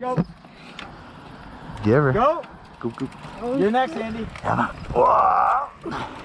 Go. Give her. Go. Goop, goop. You're next, Andy. Come on. Whoa.